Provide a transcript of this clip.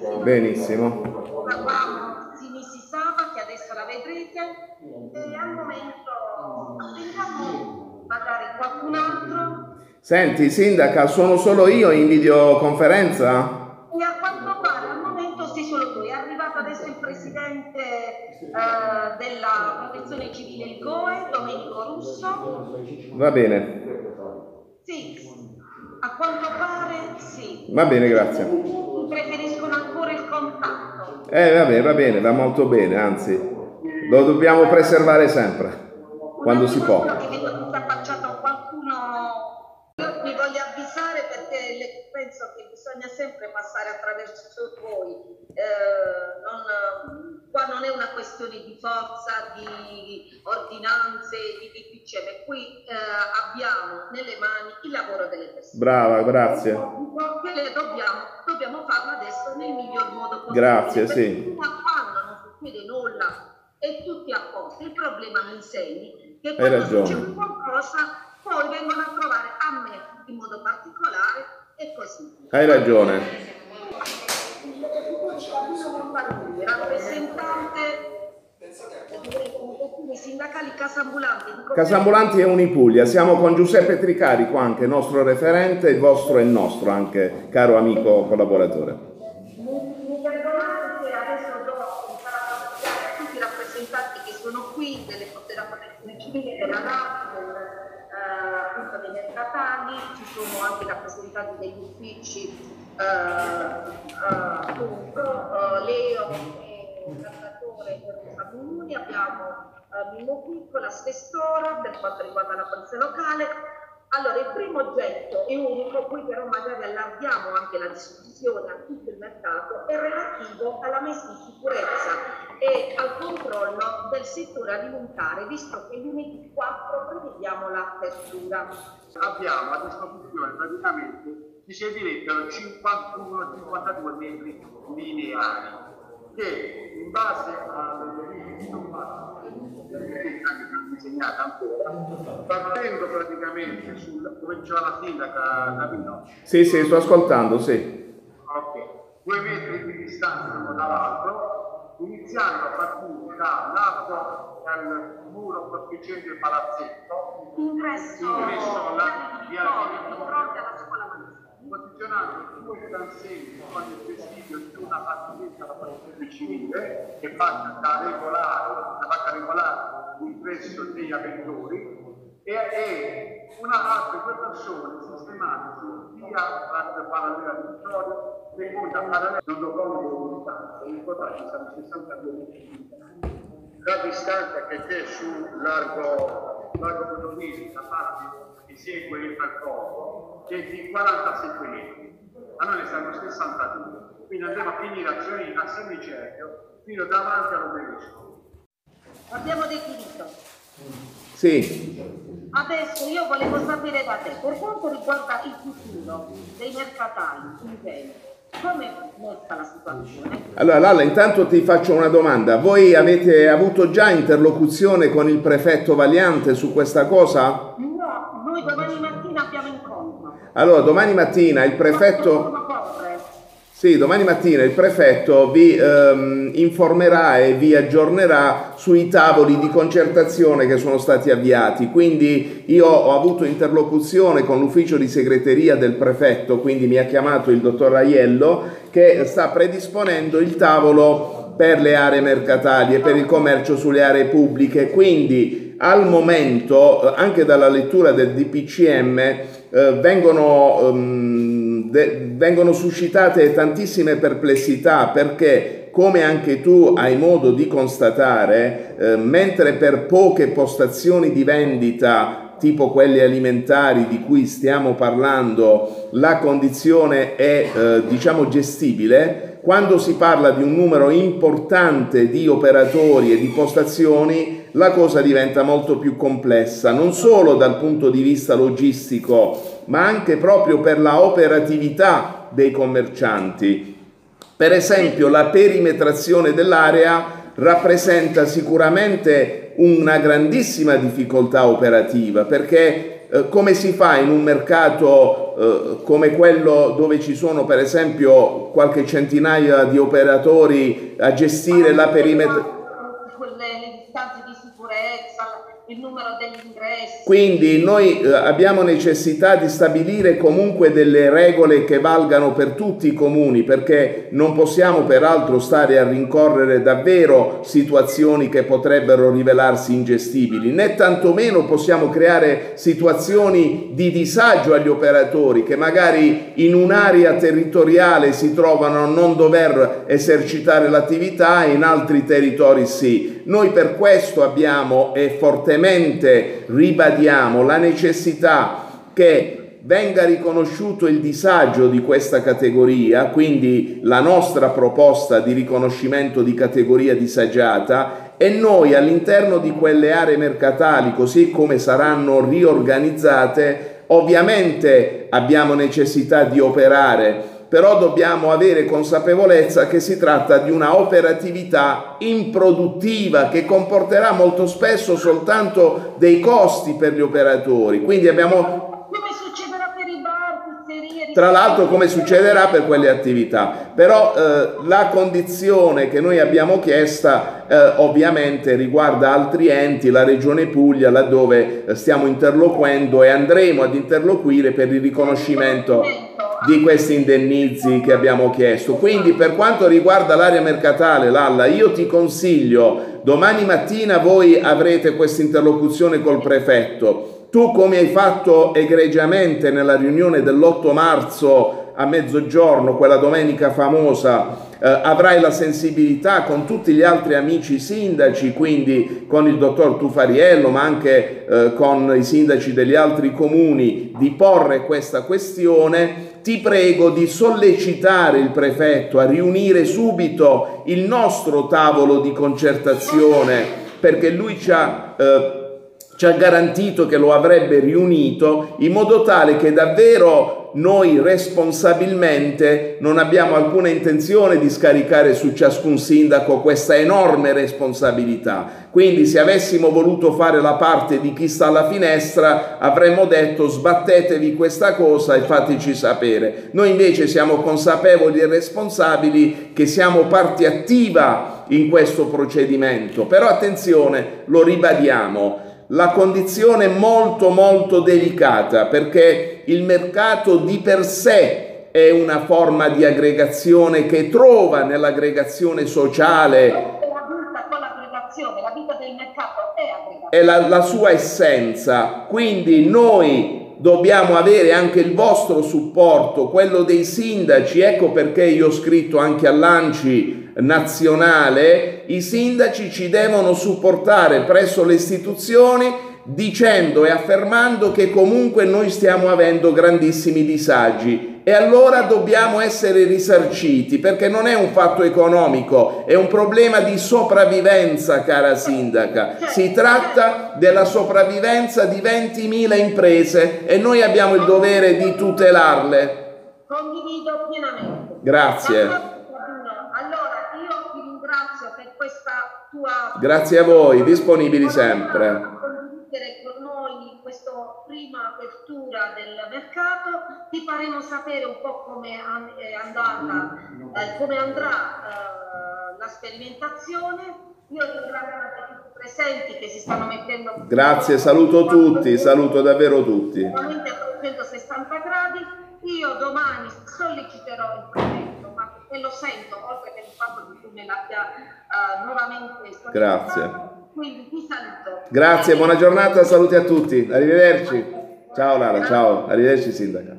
Benissimo. Parlavamo di Mississava, che adesso la vedrete, e al momento attendiamo magari qualcun altro. Senti, sindaca, sono solo io in videoconferenza? A quanto pare al momento sei solo tu. È arrivato adesso il presidente della protezione civile il GOE, Domenico Russo. Va bene, Sì, a quanto pare sì. va bene, grazie. Preferiscono ancora il contatto. Eh, va bene, va bene, va molto bene, anzi, lo dobbiamo preservare sempre, quando si può. Mi voglio avvisare perché penso che bisogna sempre passare attraverso voi. Eh, qua non è una questione di forza, di ordinanze, di DPCM. Qui eh, abbiamo nelle mani il lavoro delle persone. Brava, grazie. Che dobbiamo, dobbiamo farlo adesso nel miglior modo possibile. Grazie, sì. fino a quando non succede nulla e tutti a posto, il problema mi insegni che Hai quando ragione. succede qualcosa poi vengono a trovare a me in modo particolare e così. Hai ragione. Sindacali casambulanti. Casambulanti e Unipuglia, siamo con Giuseppe Tricari qua anche, nostro referente, il vostro e il nostro anche, caro amico collaboratore. Mi perdonate se adesso do a tutti i rappresentanti che sono qui delle, della protezione civile, della NAP, del, eh, appunto dei mercatali, ci sono anche i rappresentanti degli uffici, eh, eh, appunto eh, Leo e il Comuni, abbiamo eh, Mimmo Picco, l'assessora per quanto riguarda la polizia locale, allora, il primo oggetto è unico, qui però magari allarghiamo anche la discussione a tutto il mercato, è relativo alla messa in sicurezza e al controllo del settore alimentare, visto che lunedì 4 prevediamo l'apertura. abbiamo a disposizione praticamente ci servirebbero 51-52 metri lineari che in base alle disegnate ancora partendo praticamente sul come diceva la sindaca Davino Sì, sì, sto ascoltando, sì. ok due metri di distanza l'uno dall'altro iniziando a partire da lato del muro prospiciente del palazzetto Ingresso Ingresso alla via di- fronte alla. Posizionando due transegni con il presidio di una partenza alla protezione civile che faccia da regolare, da faccia regolare l'ingresso degli avventori e, e una altre due persone sistemate su via parte parallela di Vittorio e poi da parallela non conto di distanza, ricordate siamo 62 metri la distanza che c'è su largo, largo da parte che segue il percorso di 47 metri, a noi ne stanno 62, quindi andremo a finire azioni a semicerchio fino davanti all'obelisco. Abbiamo definito. Sì, Adesso io volevo sapere da te, per quanto riguarda il futuro dei mercatali in genere, come è messa la situazione? allora Lalla, intanto ti faccio una domanda. Voi avete avuto già interlocuzione con il prefetto Valiante su questa cosa? No, noi domani mattina. Allora, domani mattina il prefetto... Sì, domani mattina il prefetto vi ehm, informerà e vi aggiornerà sui tavoli di concertazione che sono stati avviati. Quindi io ho avuto interlocuzione con l'ufficio di segreteria del prefetto, quindi mi ha chiamato il dottor Aiello che sta predisponendo il tavolo per le aree mercatali e per il commercio sulle aree pubbliche. Quindi al momento, eh, anche dalla lettura del DPCM, eh, vengono, ehm, de- vengono suscitate tantissime perplessità perché, come anche tu hai modo di constatare, eh, mentre per poche postazioni di vendita tipo quelle alimentari di cui stiamo parlando, la condizione è eh, diciamo gestibile, quando si parla di un numero importante di operatori e di postazioni, la cosa diventa molto più complessa, non solo dal punto di vista logistico, ma anche proprio per la operatività dei commercianti. Per esempio, la perimetrazione dell'area rappresenta sicuramente una grandissima difficoltà operativa perché eh, come si fa in un mercato eh, come quello dove ci sono per esempio qualche centinaia di operatori a gestire la perimetro? Le distanze di sicurezza, il numero degli ingressi. Quindi noi eh, abbiamo necessità di stabilire comunque delle regole che valgano per tutti i comuni perché non possiamo peraltro stare a rincorrere davvero situazioni che potrebbero rivelarsi ingestibili, né tantomeno possiamo creare situazioni di disagio agli operatori che magari in un'area territoriale si trovano a non dover esercitare l'attività e in altri territori sì. Noi per questo abbiamo e fortemente ribadiamo la necessità che venga riconosciuto il disagio di questa categoria, quindi la nostra proposta di riconoscimento di categoria disagiata e noi all'interno di quelle aree mercatali, così come saranno riorganizzate, ovviamente abbiamo necessità di operare però dobbiamo avere consapevolezza che si tratta di una operatività improduttiva che comporterà molto spesso soltanto dei costi per gli operatori. Quindi abbiamo tra l'altro come succederà per quelle attività. Però eh, la condizione che noi abbiamo chiesta eh, ovviamente riguarda altri enti, la Regione Puglia, laddove eh, stiamo interloquendo e andremo ad interloquire per il riconoscimento di questi indennizi che abbiamo chiesto. Quindi per quanto riguarda l'area mercatale, Lalla, io ti consiglio, domani mattina voi avrete questa interlocuzione col prefetto. Tu come hai fatto egregiamente nella riunione dell'8 marzo a mezzogiorno, quella domenica famosa, eh, avrai la sensibilità con tutti gli altri amici sindaci, quindi con il dottor Tufariello, ma anche eh, con i sindaci degli altri comuni, di porre questa questione ti prego di sollecitare il prefetto a riunire subito il nostro tavolo di concertazione perché lui ci ha, eh, ci ha garantito che lo avrebbe riunito in modo tale che davvero noi responsabilmente non abbiamo alcuna intenzione di scaricare su ciascun sindaco questa enorme responsabilità. Quindi se avessimo voluto fare la parte di chi sta alla finestra avremmo detto sbattetevi questa cosa e fateci sapere. Noi invece siamo consapevoli e responsabili che siamo parte attiva in questo procedimento. Però attenzione, lo ribadiamo, la condizione è molto molto delicata perché il mercato di per sé è una forma di aggregazione che trova nell'aggregazione sociale la vita del mercato è aggregazione. È la, la sua essenza. Quindi noi dobbiamo avere anche il vostro supporto, quello dei sindaci. Ecco perché io ho scritto anche all'ANCI nazionale, i sindaci ci devono supportare presso le istituzioni dicendo e affermando che comunque noi stiamo avendo grandissimi disagi e allora dobbiamo essere risarciti perché non è un fatto economico, è un problema di sopravvivenza, cara sindaca. Si tratta della sopravvivenza di 20.000 imprese e noi abbiamo il dovere di tutelarle. Condivido pienamente. Grazie. Allora, io ti ringrazio per questa tua... Grazie a voi, disponibili sempre condividere con noi questa prima apertura del mercato, ti faremo sapere un po' come è andata, eh, come andrà eh, la sperimentazione. Io ringrazio tutti i presenti che si stanno mettendo. Grazie, saluto tutti, saluto davvero tutti. Veramente a 360 gradi. Io domani solleciterò il prefetto, ma lo sento, oltre che il fatto che tu me l'abbia uh, nuovamente Grazie. Quindi ti saluto. Grazie, buona giornata, saluti a tutti, arrivederci. Ciao Lara, ciao, arrivederci Sindaca.